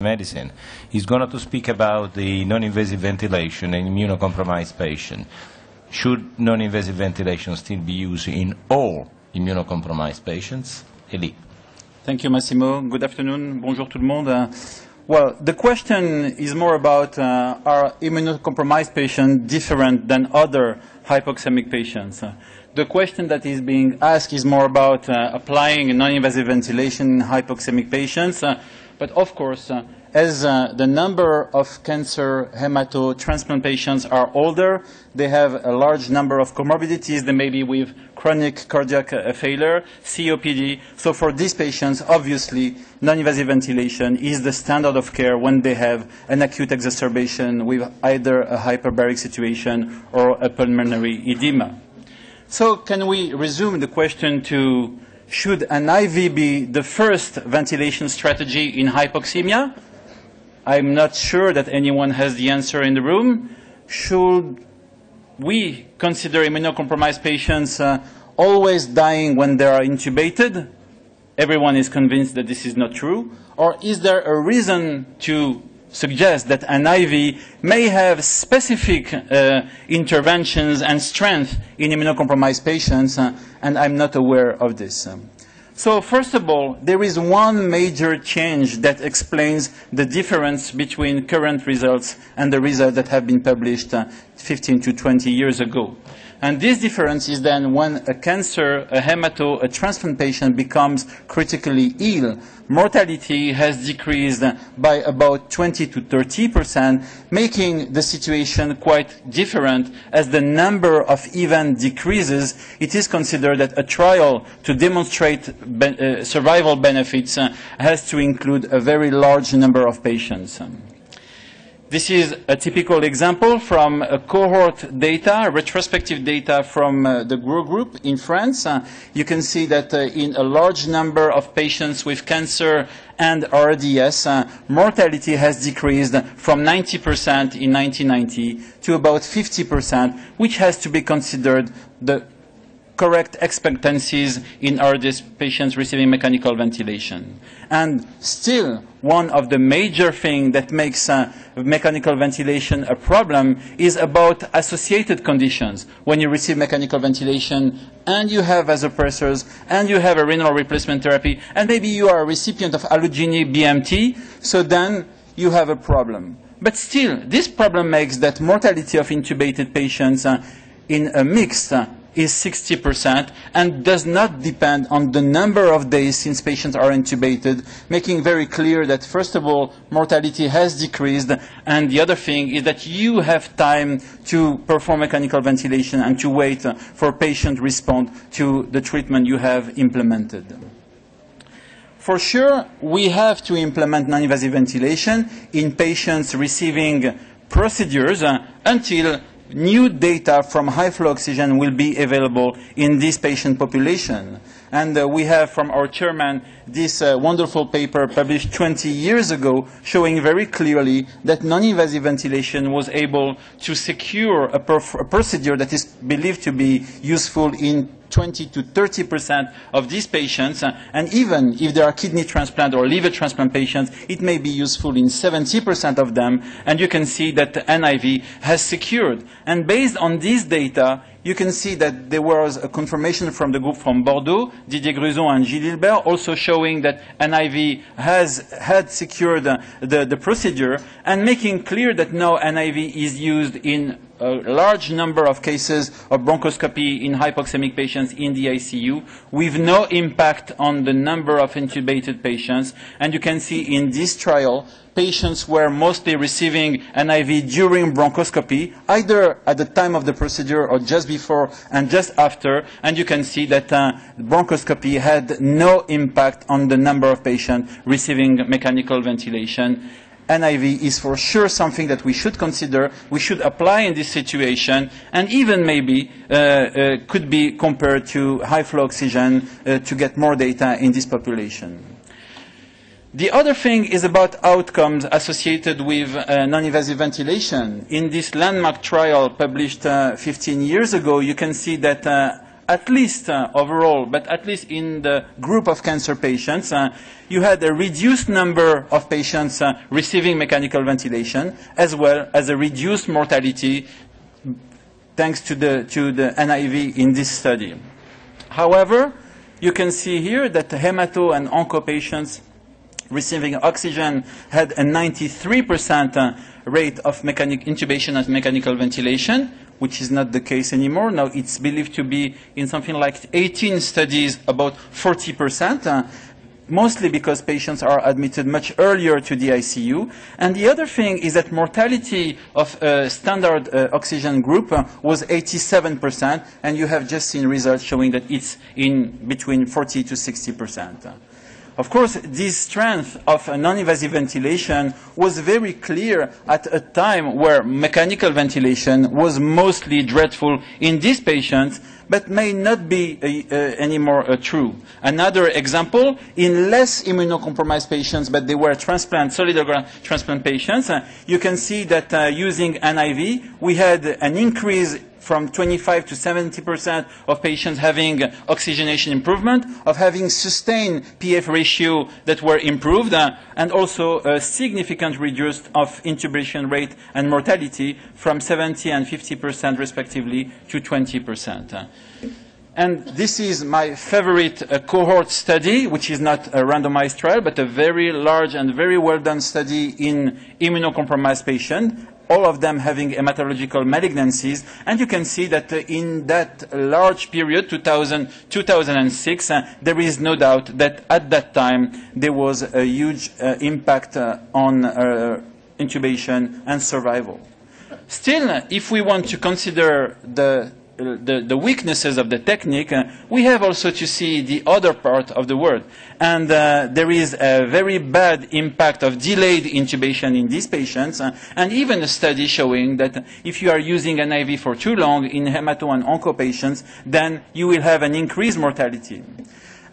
medicine. He's going to speak about the non-invasive ventilation in immunocompromised patients. Should non-invasive ventilation still be used in all immunocompromised patients? Elie. Thank you, Massimo. Good afternoon. Bonjour tout le monde. Uh, well, the question is more about uh, are immunocompromised patients different than other hypoxemic patients? Uh, the question that is being asked is more about uh, applying non-invasive ventilation in hypoxemic patients. But of course, uh, as uh, the number of cancer hemato transplant patients are older, they have a large number of comorbidities. They may be with chronic cardiac uh, failure, COPD. So for these patients, obviously, non-invasive ventilation is the standard of care when they have an acute exacerbation with either a hypercapnic situation or a pulmonary edema. So can we resume the question to should an IV be the first ventilation strategy in hypoxemia? I'm not sure that anyone has the answer in the room. Should we consider immunocompromised patients uh, always dying when they are intubated? Everyone is convinced that this is not true. Or is there a reason to suggest that an IV may have specific uh, interventions and strength in immunocompromised patients, uh, and I'm not aware of this. So first of all, there is one major change that explains the difference between current results and the results that have been published uh, 15 to 20 years ago. And this difference is then when a cancer, a hemato, a transplant patient becomes critically ill, mortality has decreased by about 20 to 30 percent, making the situation quite different. As the number of events decreases, it is considered that a trial to demonstrate be uh, survival benefits uh, has to include a very large number of patients. This is a typical example from cohort data, retrospective data from uh, the GROW group in France. Uh, you can see that uh, in a large number of patients with cancer and RDS, uh, mortality has decreased from 90% in 1990 to about 50%, which has to be considered the correct expectancies in RDS patients receiving mechanical ventilation. And still, one of the major things that makes uh, mechanical ventilation a problem is about associated conditions. When you receive mechanical ventilation and you have vasopressors and you have a renal replacement therapy and maybe you are a recipient of allogeneic BMT, so then you have a problem. But still, this problem makes that mortality of intubated patients uh, in a mixed uh, is 60% and does not depend on the number of days since patients are intubated, making very clear that, first of all, mortality has decreased, and the other thing is that you have time to perform mechanical ventilation and to wait for patient respond to the treatment you have implemented. For sure, we have to implement non-invasive ventilation in patients receiving procedures uh, until new data from high flow oxygen will be available in this patient population. And uh, we have from our chairman this uh, wonderful paper published 20 years ago showing very clearly that non-invasive ventilation was able to secure a, a procedure that is believed to be useful in 20 to 30 percent of these patients, uh, and even if they are kidney transplant or liver transplant patients, it may be useful in 70 percent of them, and you can see that the NIV has secured. And based on this data, you can see that there was a confirmation from the group from Bordeaux, Didier Gruson and Gilles Hilbert, also showing that NIV has had secured the, the, the procedure and making clear that now NIV is used in a large number of cases of bronchoscopy in hypoxemic patients in the ICU with no impact on the number of intubated patients. And you can see in this trial, patients were mostly receiving an IV during bronchoscopy, either at the time of the procedure or just before and just after. And you can see that uh, bronchoscopy had no impact on the number of patients receiving mechanical ventilation. NIV is for sure something that we should consider, we should apply in this situation, and even maybe uh, uh, could be compared to high flow oxygen uh, to get more data in this population. The other thing is about outcomes associated with uh, non-invasive ventilation. In this landmark trial published uh, 15 years ago, you can see that uh, at least uh, overall, but at least in the group of cancer patients, uh, you had a reduced number of patients uh, receiving mechanical ventilation, as well as a reduced mortality thanks to the, to the NIV in this study. However, you can see here that the hemato and onco patients receiving oxygen had a 93% uh, rate of mechanic intubation and mechanical ventilation, which is not the case anymore. Now it's believed to be in something like 18 studies about 40%. Uh, mostly because patients are admitted much earlier to the ICU. And the other thing is that mortality of a standard uh, oxygen group uh, was 87%, and you have just seen results showing that it's in between 40 to 60%. Of course, this strength of non-invasive ventilation was very clear at a time where mechanical ventilation was mostly dreadful in these patients, but may not be uh, uh, anymore uh, true. Another example, in less immunocompromised patients, but they were transplant, solid organ transplant patients, uh, you can see that uh, using NIV, we had an increase from 25 to 70 percent of patients having oxygenation improvement, of having sustained PF ratio that were improved, uh, and also a significant reduced of intubation rate and mortality from 70 and 50 percent respectively to 20 percent. And this is my favorite uh, cohort study, which is not a randomized trial, but a very large and very well done study in immunocompromised patients all of them having hematological malignancies. And you can see that in that large period, 2000, 2006, uh, there is no doubt that at that time there was a huge uh, impact uh, on intubation and survival. Still, if we want to consider the the, the, weaknesses of the technique, uh, we have also to see the other part of the word. And uh, there is a very bad impact of delayed intubation in these patients, uh, and even a study showing that if you are using an IV for too long in hemato and onco patients, then you will have an increased mortality.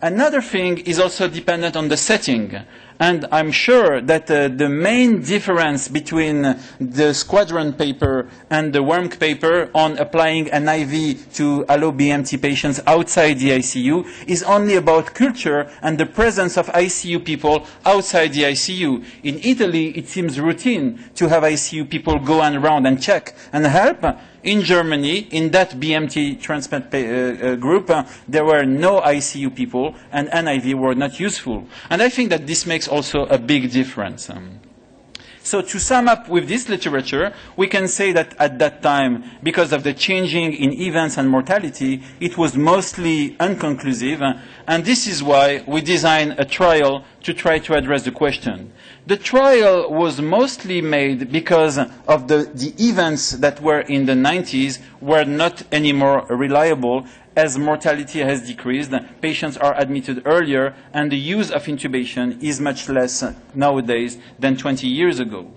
Another thing is also dependent on the setting. And I'm sure that uh, the main difference between the Squadrone paper and the Wermke paper on applying an IV to allo BMT patients outside the ICU is only about culture and the presence of ICU people outside the ICU. In Italy, it seems routine to have ICU people go around and check and help in Germany, in that BMT transplant uh, uh, group, uh, there were no ICU people, and NIV were not useful. And I think that this makes also a big difference. Um, so to sum up with this literature, we can say that at that time, because of the changing in events and mortality, it was mostly unconclusive, and this is why we designed a trial to try to address the question. The trial was mostly made because of the, the events that were in the 90s were not anymore reliable as mortality has decreased, patients are admitted earlier, and the use of intubation is much less nowadays than 20 years ago.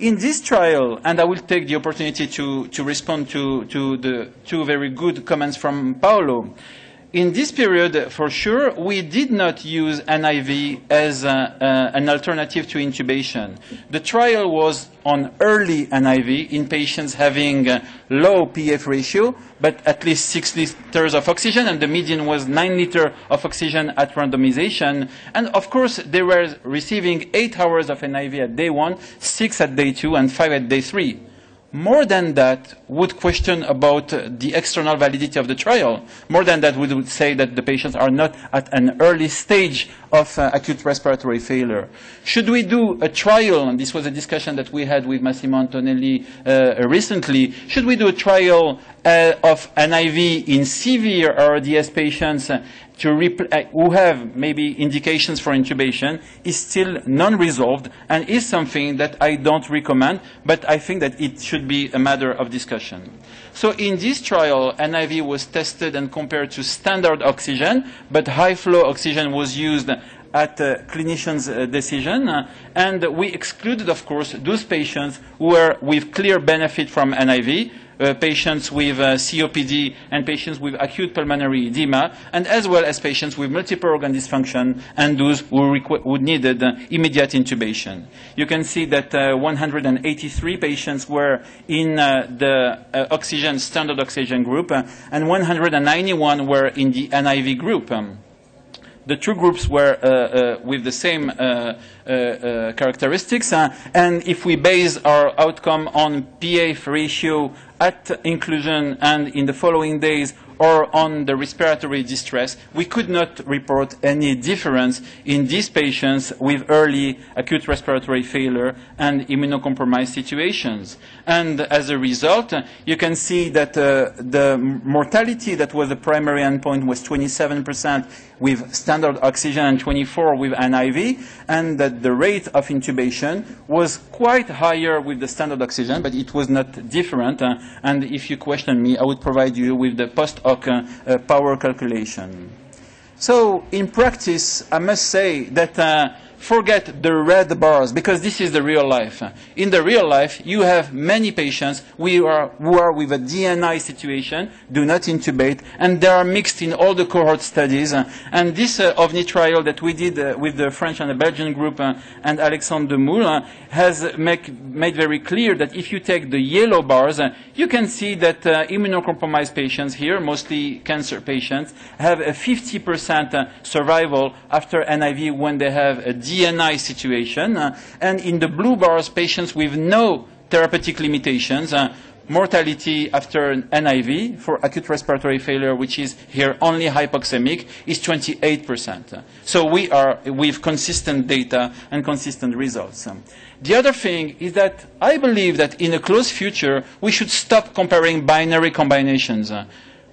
In this trial, and I will take the opportunity to, to respond to, to the two very good comments from Paolo, in this period, for sure, we did not use NIV as uh, an alternative to intubation. The trial was on early NIV in patients having low PF ratio, but at least 6 liters of oxygen, and the median was 9 liters of oxygen at randomization. And of course, they were receiving 8 hours of NIV at day 1, 6 at day 2, and 5 at day 3 more than that would question about the external validity of the trial. More than that, we would say that the patients are not at an early stage of uh, acute respiratory failure. Should we do a trial, and this was a discussion that we had with Massimo Antonelli uh, recently, should we do a trial uh, of NIV in severe ARDS patients uh, uh, who have maybe indications for intubation is still non-resolved and is something that I don't recommend, but I think that it should be a matter of discussion. So in this trial, NIV was tested and compared to standard oxygen, but high flow oxygen was used at uh, clinicians' uh, decision, uh, and we excluded, of course, those patients who were with clear benefit from NIV, patients with uh, COPD and patients with acute pulmonary edema, and as well as patients with multiple organ dysfunction and those who, who needed uh, immediate intubation. You can see that uh, 183 patients were in uh, the uh, oxygen, standard oxygen group, uh, and 191 were in the NIV group. Um, the two groups were uh, uh, with the same uh, uh, uh, characteristics. uh, and if we base our outcome on PF ratio at inclusion and in the following days or on the respiratory distress, we could not report any difference in these patients with early acute respiratory failure and immunocompromised situations. And as a result, you can see that uh, the mortality that was the primary endpoint was 27% with standard oxygen and 24 with NIV, and that the rate of intubation was quite higher with the standard oxygen, but it was not different. uh, and if you question me, I would provide you with the post uh, uh, power calculation. So in practice, I must say that uh, forget the red bars because this is the real life. In the real life, you have many patients who are, who are with a DNI situation, do not intubate, and they are mixed in all the cohort studies. And this uh, OVNI trial that we did uh, with the French and the Belgian group uh, and Alexandre Demoule uh, has make, made very clear that if you take the yellow bars, uh, you can see that uh, immunocompromised patients here, mostly cancer patients, have a 50% uh, survival after NIV when they have a DNI situation. Uh, and in the blue bars, patients with no therapeutic limitations, uh, mortality after NIV for acute respiratory failure, which is here only hypoxemic, is 28%. So we are with consistent data and consistent results. The other thing is that I believe that in a close future, we should stop comparing binary combinations.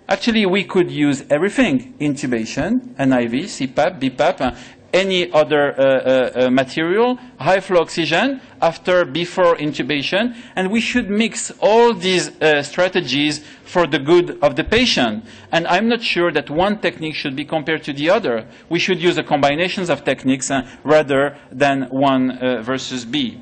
Actually, we could use everything, intubation, NIV, CPAP, BPAP, any other uh, uh, uh, material, high flow oxygen, after, before intubation, and we should mix all these uh, strategies for the good of the patient. And I'm not sure that one technique should be compared to the other. We should use a combinations of techniques uh, rather than one uh, versus B.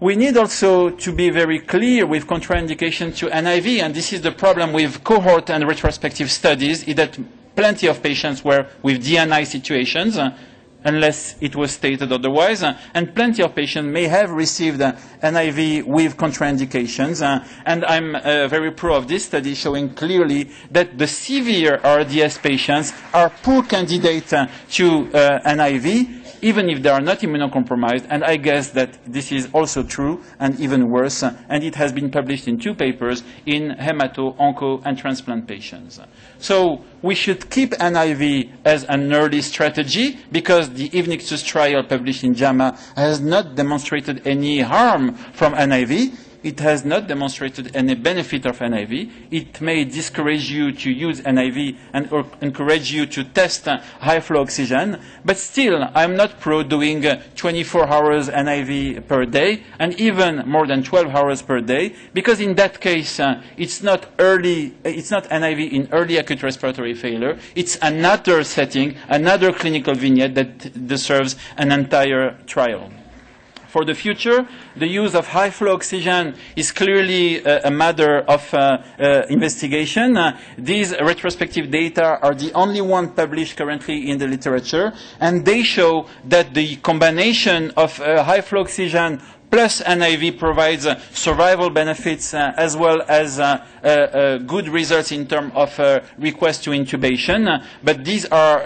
We need also to be very clear with contraindication to NIV, and this is the problem with cohort and retrospective studies, is that plenty of patients were with DNI situations, uh, unless it was stated otherwise, uh, and plenty of patients may have received uh, NIV with contraindications, uh, and I'm very pro of this study showing clearly that the severe RDS patients are poor candidates to uh, NIV, even if they are not immunocompromised, and I guess that this is also true and even worse, and it has been published in two papers in hemato, onco, and transplant patients. So we should keep NIV as an early strategy because the Ivnictus trial published in JAMA has not demonstrated any harm from NIV. It has not demonstrated any benefit of NIV. It may discourage you to use NIV and encourage you to test uh, high flow oxygen. But still, I'm not pro doing uh, 24 hours NIV per day and even more than 12 hours per day because in that case, uh, it's not early, uh, it's not NIV in early acute respiratory failure. It's another setting, another clinical vignette that deserves an entire trial. For the future, the use of high flow oxygen is clearly uh, a matter of uh, uh, investigation. Uh, these retrospective data are the only one published currently in the literature, and they show that the combination of uh, high flow oxygen plus NIV provides uh, survival benefits uh, as well as uh, uh, good results in terms of request to intubation. But these are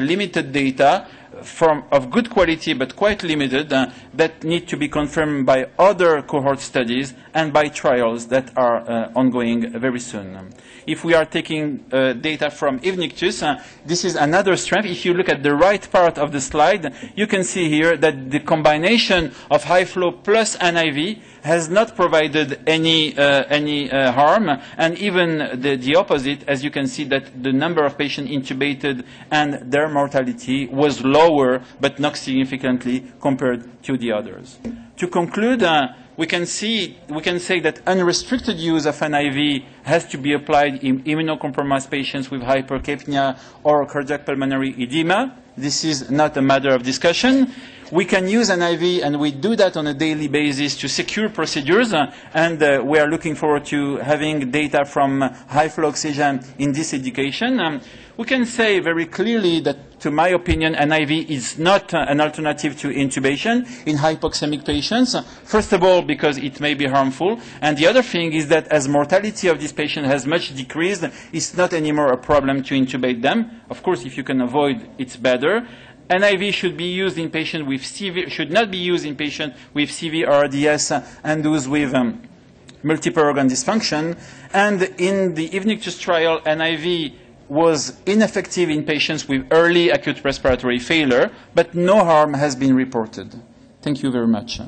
limited data from, of good quality but quite limited uh, that need to be confirmed by other cohort studies and by trials that are uh, ongoing very soon. If we are taking uh, data from Ivnictus, uh, this is another strength. If you look at the right part of the slide, you can see here that the combination of high flow plus NIV has not provided any, uh, any uh, harm, and even the, the opposite, as you can see that the number of patients intubated and their mortality was lower, but not significantly compared to the others. To conclude, uh, we can see, we can say that unrestricted use of NIV has to be applied in immunocompromised patients with hypercapnia or cardiac pulmonary edema this is not a matter of discussion. We can use NIV, and we do that on a daily basis to secure procedures, uh, and uh, we are looking forward to having data from uh, high flow oxygen in this education. Um, we can say very clearly that, to my opinion, NIV is not uh, an alternative to intubation in hypoxemic patients. First of all, because it may be harmful, and the other thing is that as mortality of this patient has much decreased, it's not anymore a problem to intubate them. Of course, if you can avoid, it's better. NIV should be used in patients with severe, should not be used in patients with severe RDS and those with um, multiple organ dysfunction. And in the Invictus trial, NIV was ineffective in patients with early acute respiratory failure, but no harm has been reported. Thank you very much.